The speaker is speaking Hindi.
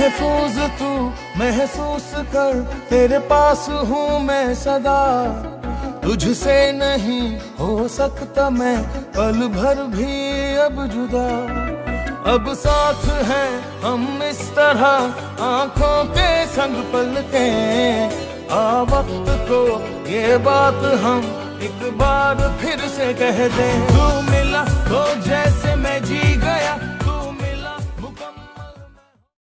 महफूज तू महसूस कर, तेरे पास हूँ मैं सदा। तुझसे नहीं हो सकता मैं, पल भर भी अब जुदा। अब साथ है हम इस तरह, आँखों के संग पलते आ वक्त को ये बात हम एक बार फिर से कह दे। तू